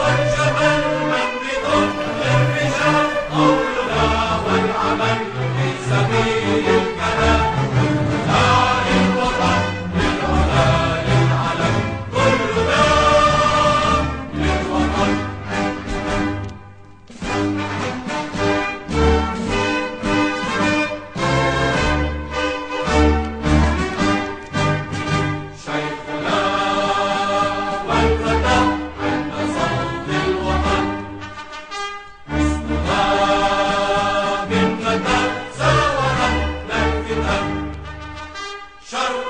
والجمل منبت للرجال قولنا والعمل Shut up.